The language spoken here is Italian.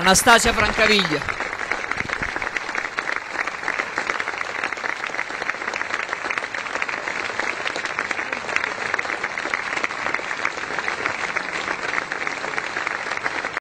Anastasia Francaviglia.